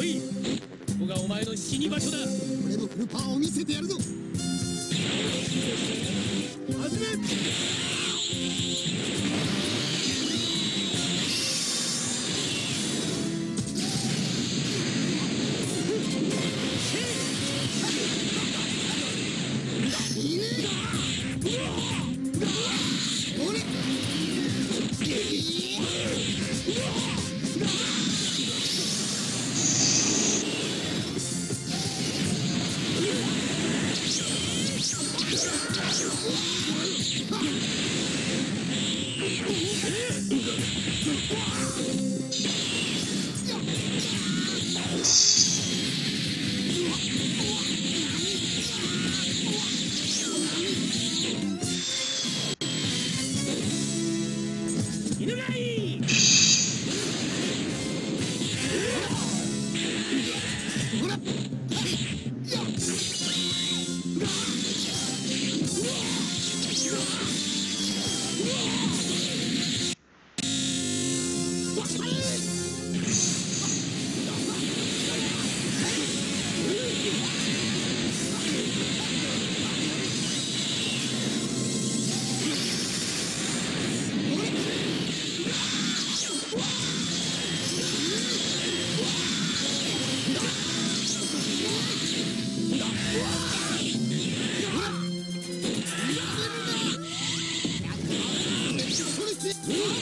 来い。ここがお前の死に場所だ。俺のフルパワーを見せてやるぞ。始め。犬 がいい Yeah!